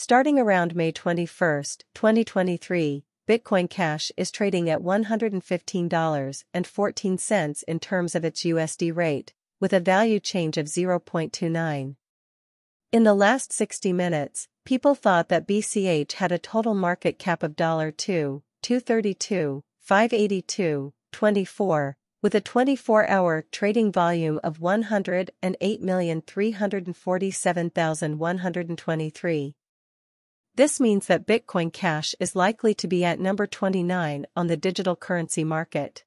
Starting around May 21, 2023, Bitcoin Cash is trading at $115.14 in terms of its USD rate, with a value change of 0.29. In the last 60 minutes, people thought that BCH had a total market cap of 2, 232, 582, 24, with a 24-hour trading volume of 108,347,123. This means that Bitcoin Cash is likely to be at number 29 on the digital currency market.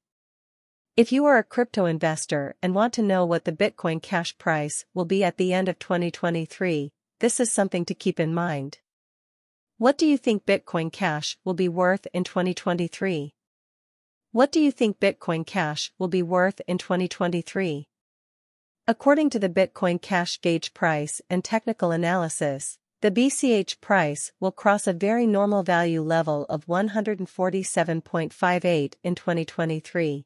If you are a crypto investor and want to know what the Bitcoin Cash price will be at the end of 2023, this is something to keep in mind. What do you think Bitcoin Cash will be worth in 2023? What do you think Bitcoin Cash will be worth in 2023? According to the Bitcoin Cash gauge price and technical analysis, the BCH price will cross a very normal value level of 147.58 in 2023.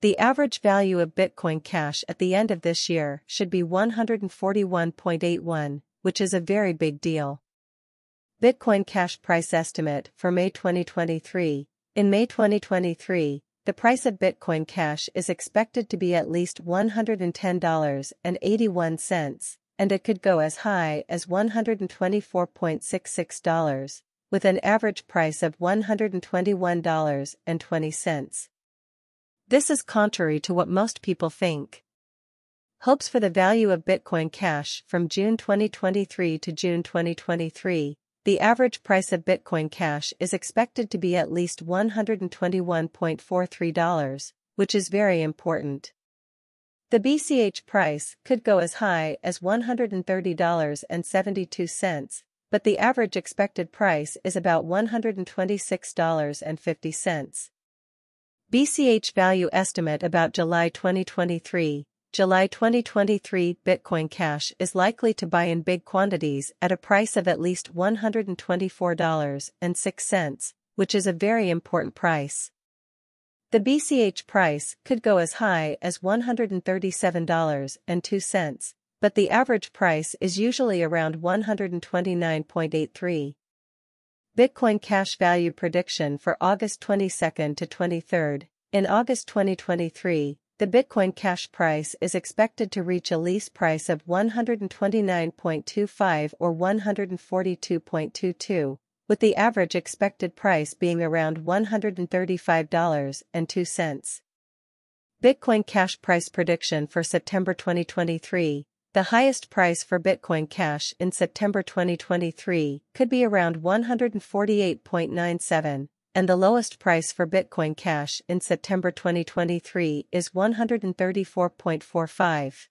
The average value of Bitcoin Cash at the end of this year should be 141.81, which is a very big deal. Bitcoin Cash price estimate for May 2023. In May 2023, the price of Bitcoin Cash is expected to be at least $110.81 and it could go as high as $124.66, with an average price of $121.20. This is contrary to what most people think. Hopes for the value of Bitcoin Cash from June 2023 to June 2023, the average price of Bitcoin Cash is expected to be at least $121.43, which is very important. The BCH price could go as high as $130.72, but the average expected price is about $126.50. BCH value estimate about July 2023 July 2023 Bitcoin Cash is likely to buy in big quantities at a price of at least $124.06, which is a very important price. The BCH price could go as high as $137.02, but the average price is usually around 129.83. Bitcoin Cash Value Prediction for August 22 to 23. In August 2023, the Bitcoin Cash price is expected to reach a lease price of 129.25 or 142.22, with the average expected price being around $135.02. Bitcoin Cash Price Prediction for September 2023 The highest price for Bitcoin Cash in September 2023 could be around 148.97, and the lowest price for Bitcoin Cash in September 2023 is 134.45.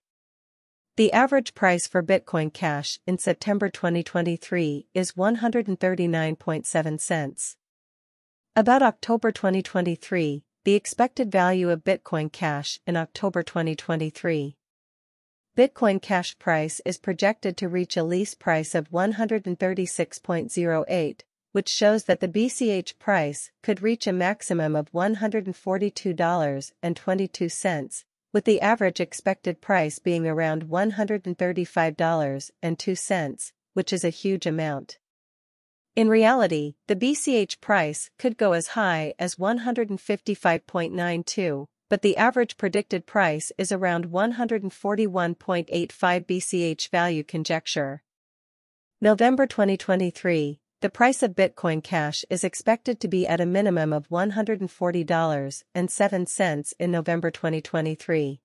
The average price for Bitcoin Cash in September 2023 is 139.7 cents. About October 2023, the expected value of Bitcoin Cash in October 2023. Bitcoin Cash price is projected to reach a lease price of 136.08, which shows that the BCH price could reach a maximum of $142.22 with the average expected price being around $135.02, which is a huge amount. In reality, the BCH price could go as high as 155.92, but the average predicted price is around 141.85 BCH value conjecture. November 2023, the price of Bitcoin Cash is expected to be at a minimum of $140.07 in November 2023.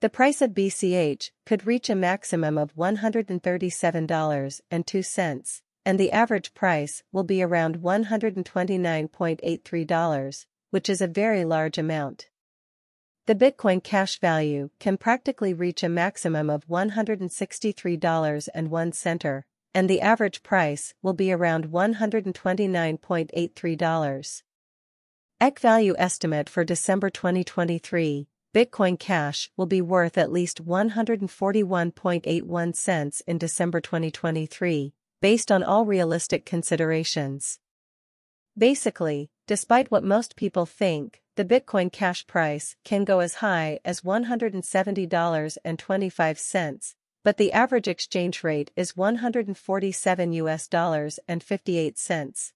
The price of BCH could reach a maximum of $137.02, and the average price will be around $129.83, which is a very large amount. The Bitcoin Cash value can practically reach a maximum of $163.01 and the average price will be around $129.83. EC value estimate for December 2023, Bitcoin Cash will be worth at least 141.81 cents in December 2023, based on all realistic considerations. Basically, despite what most people think, the Bitcoin Cash price can go as high as $170.25, but the average exchange rate is 147 US dollars and 58 cents.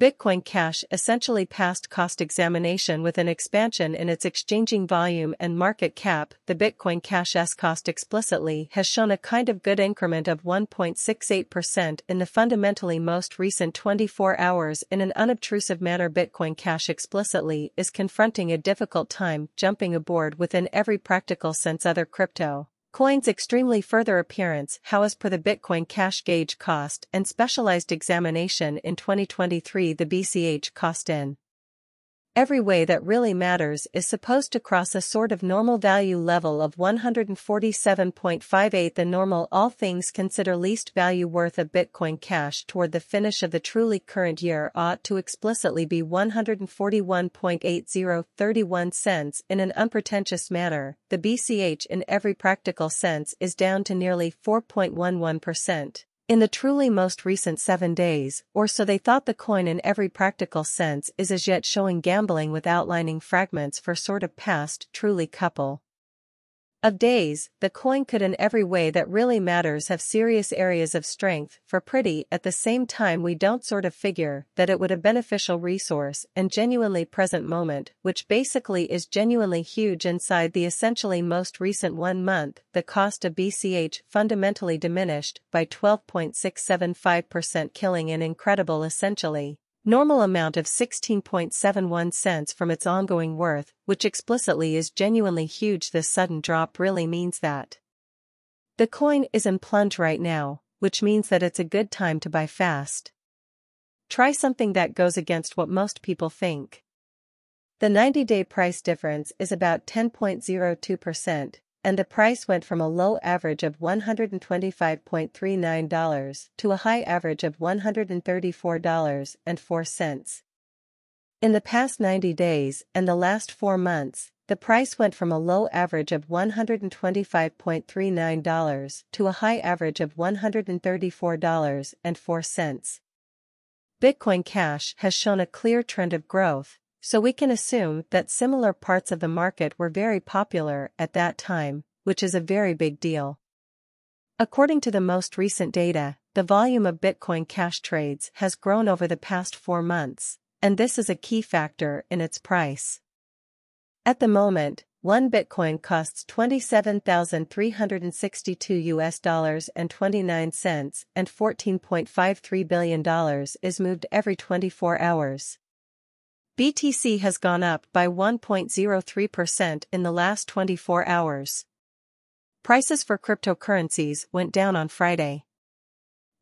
Bitcoin Cash essentially passed cost examination with an expansion in its exchanging volume and market cap. The Bitcoin Cash Cash's cost explicitly has shown a kind of good increment of 1.68% in the fundamentally most recent 24 hours in an unobtrusive manner. Bitcoin Cash explicitly is confronting a difficult time jumping aboard within every practical sense other crypto. Coin's extremely further appearance how as per the Bitcoin cash gauge cost and specialized examination in 2023 the BCH cost in Every way that really matters is supposed to cross a sort of normal value level of 147.58 the normal all things consider least value worth of Bitcoin Cash toward the finish of the truly current year ought to explicitly be 141.8031 cents in an unpretentious manner, the BCH in every practical sense is down to nearly 4.11%. In the truly most recent seven days, or so they thought the coin in every practical sense is as yet showing gambling with outlining fragments for sort of past truly couple. Of days, the coin could in every way that really matters have serious areas of strength, for pretty at the same time we don't sort of figure that it would a beneficial resource and genuinely present moment, which basically is genuinely huge inside the essentially most recent one month, the cost of BCH fundamentally diminished by 12.675% killing an incredible essentially normal amount of 16.71 cents from its ongoing worth, which explicitly is genuinely huge this sudden drop really means that. The coin is in plunge right now, which means that it's a good time to buy fast. Try something that goes against what most people think. The 90-day price difference is about 10.02%, and the price went from a low average of $125.39 to a high average of $134.04. In the past 90 days and the last four months, the price went from a low average of $125.39 to a high average of $134.04. Bitcoin Cash has shown a clear trend of growth, so we can assume that similar parts of the market were very popular at that time, which is a very big deal. According to the most recent data, the volume of Bitcoin Cash trades has grown over the past four months, and this is a key factor in its price. At the moment, one Bitcoin costs 27,362 US dollars and 29 cents and $14.53 billion is moved every 24 hours. BTC has gone up by 1.03% in the last 24 hours. Prices for cryptocurrencies went down on Friday.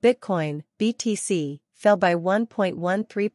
Bitcoin, BTC, fell by 1.13%.